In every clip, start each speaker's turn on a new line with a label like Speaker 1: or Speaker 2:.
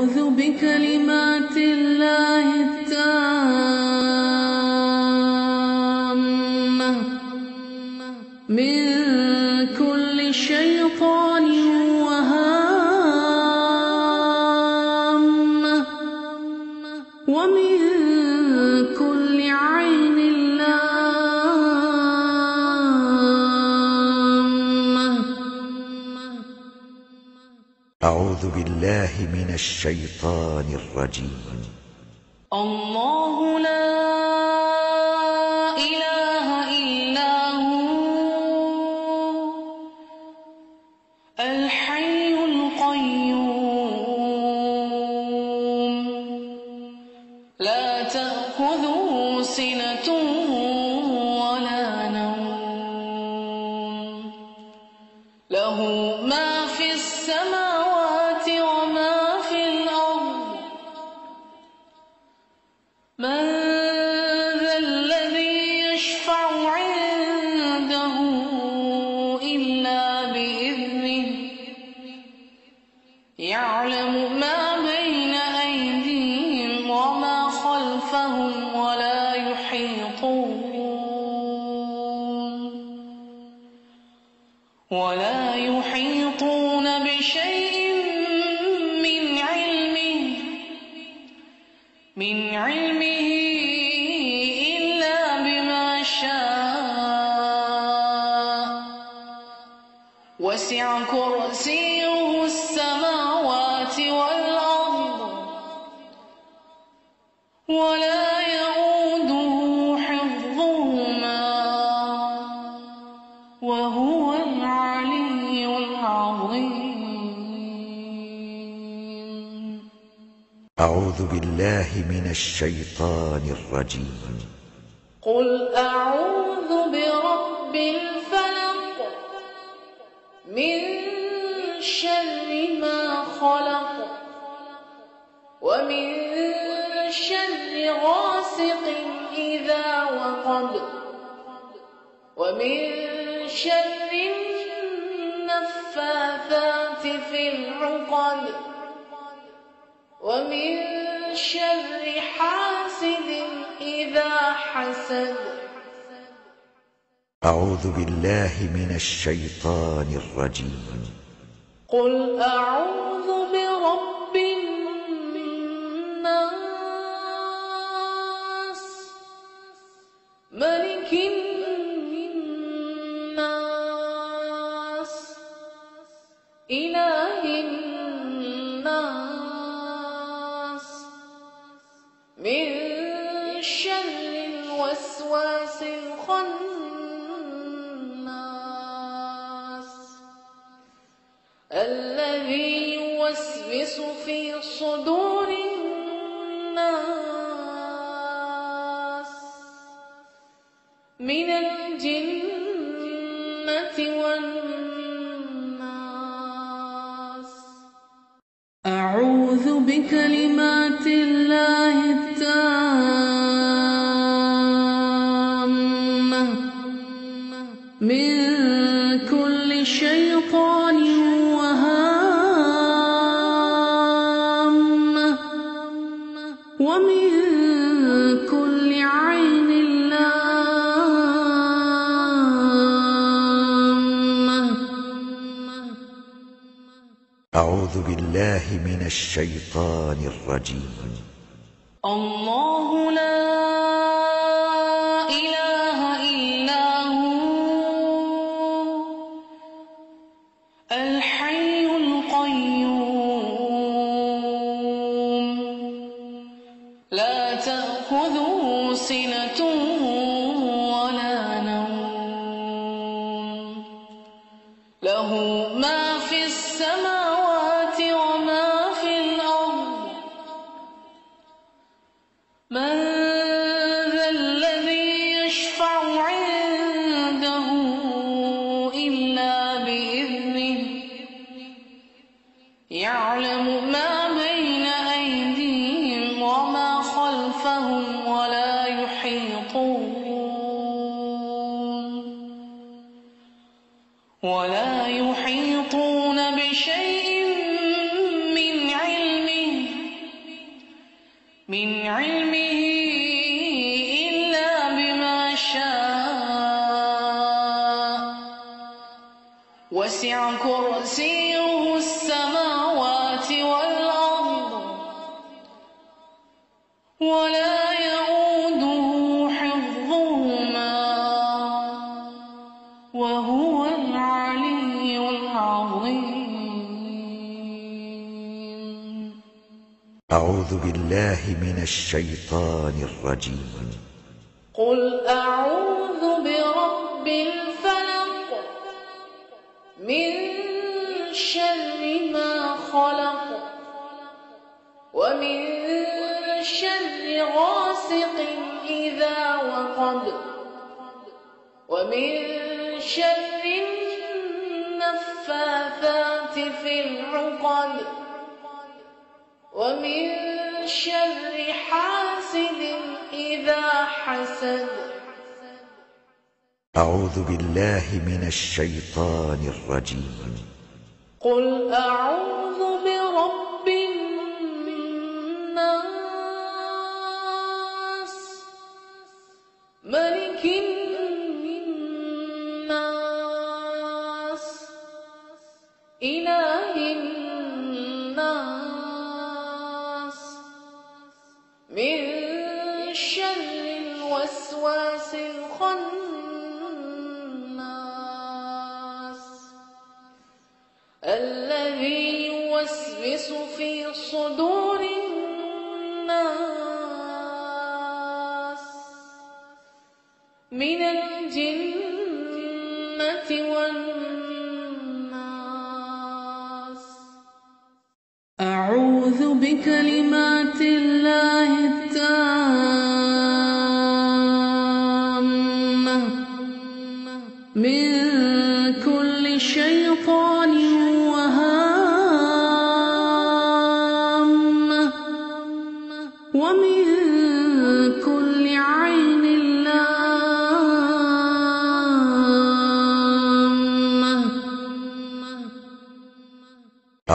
Speaker 1: أعوذ بكلمات الله التامة.
Speaker 2: أعوذ بالله من الشيطان الرجيم.
Speaker 1: الله لا خلفهم ولا يحيطون ولا يحيطون بشيء من علمه من علمه إلا بما شاء وسع كرسيه
Speaker 2: أعوذ بالله من الشيطان الرجيم.
Speaker 1: قل أعوذ برب الفلق من شر ما خلق ومن شر غاسق إذا وقب ومن شر النفاثات في العقد ومن شر حاسد إذا حسد.
Speaker 2: أعوذ بالله من الشيطان الرجيم.
Speaker 1: قل أعوذ برب الناس. ملك الناس. إله يوسوس في صدور الناس من الجنة والناس أعوذ بكلمات الله التامة من كل شيطان
Speaker 2: أعوذ بالله من الشيطان الرجيم.
Speaker 1: الله لا إله إلا هو الحي القيوم. لا تأخذه سنة ولا يحيطون
Speaker 2: أعوذ بالله من الشيطان الرجيم.
Speaker 1: قل أعوذ برب الفلق من شر ما خلق ومن شر غاسق إذا وقب ومن شر النفاثات في العقد ومن شر حاسد إذا حسد.
Speaker 2: أعوذ بالله من الشيطان الرجيم.
Speaker 1: قل أعوذ الوسواس الخناس الذي يوسوس في صدور الناس من الجنة والناس. أعوذ بكلمات الله التامة.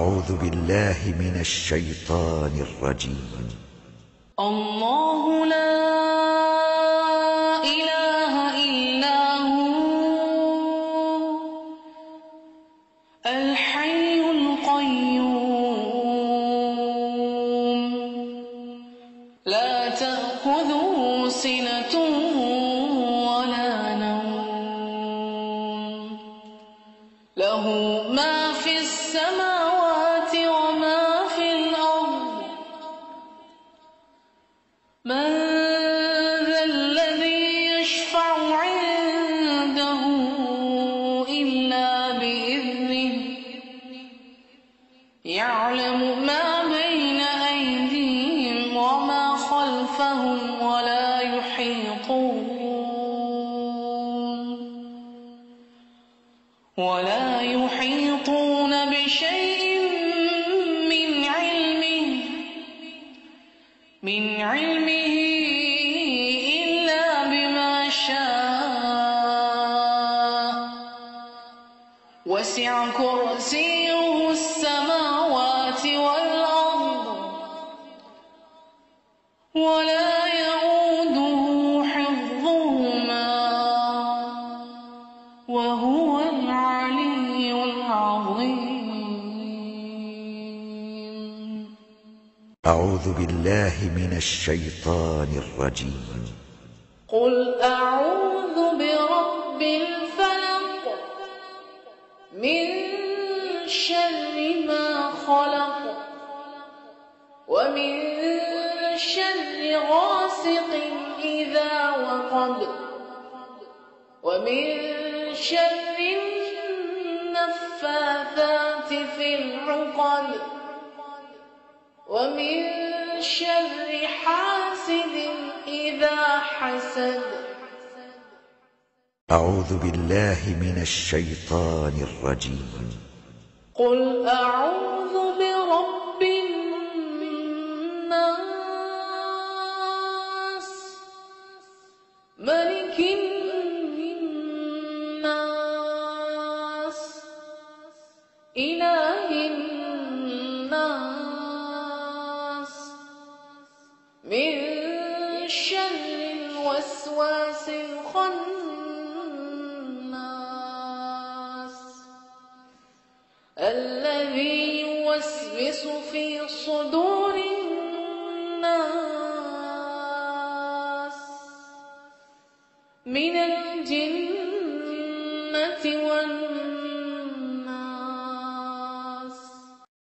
Speaker 2: أعوذ بالله من الشيطان الرجيم.
Speaker 1: الله لا يعلم ما بين أيديهم وما خلفهم ولا يحيطون ولا يحيطون بشيء من علمه من علمه
Speaker 2: أعوذ بالله من الشيطان الرجيم.
Speaker 1: قل أعوذ برب الفلق من شر ما خلق ومن شر غاسق إذا وقب ومن شر النفاثات في العقد ومن شر حاسد إذا حسد.
Speaker 2: أعوذ بالله من الشيطان الرجيم.
Speaker 1: قل أعوذ برب الناس. ملك الناس الذي يوسوس في صدور